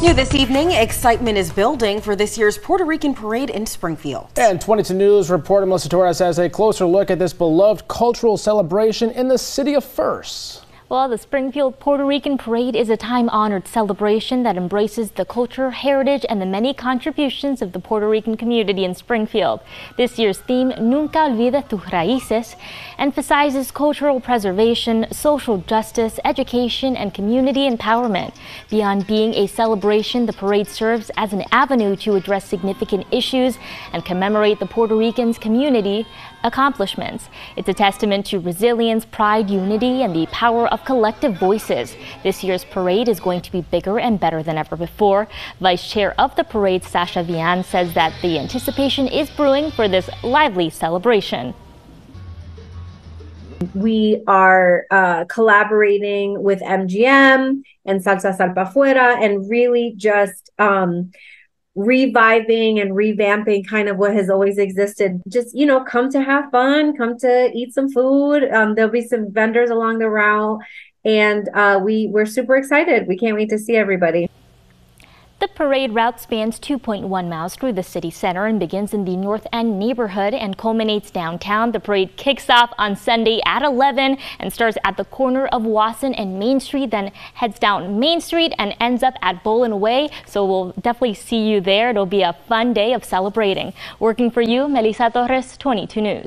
New this evening, excitement is building for this year's Puerto Rican parade in Springfield. And 22 News reporter Melissa Torres has a closer look at this beloved cultural celebration in the city of First. Well, the Springfield Puerto Rican Parade is a time-honored celebration that embraces the culture, heritage, and the many contributions of the Puerto Rican community in Springfield. This year's theme, Nunca Olvida tus raíces, emphasizes cultural preservation, social justice, education, and community empowerment. Beyond being a celebration, the parade serves as an avenue to address significant issues and commemorate the Puerto Rican's community accomplishments. It's a testament to resilience, pride, unity, and the power of of collective voices. This year's parade is going to be bigger and better than ever before. Vice Chair of the parade, Sasha Vian, says that the anticipation is brewing for this lively celebration. We are uh, collaborating with MGM and Salsa Salpa Fuera and really just um, reviving and revamping kind of what has always existed. Just, you know, come to have fun, come to eat some food. Um, there'll be some vendors along the route. And uh, we, we're super excited. We can't wait to see everybody. The parade route spans 2.1 miles through the city center and begins in the North End neighborhood and culminates downtown. The parade kicks off on Sunday at 11 and starts at the corner of Wason and Main Street, then heads down Main Street and ends up at Boland Way. So we'll definitely see you there. It'll be a fun day of celebrating. Working for you, Melissa Torres, 22 News.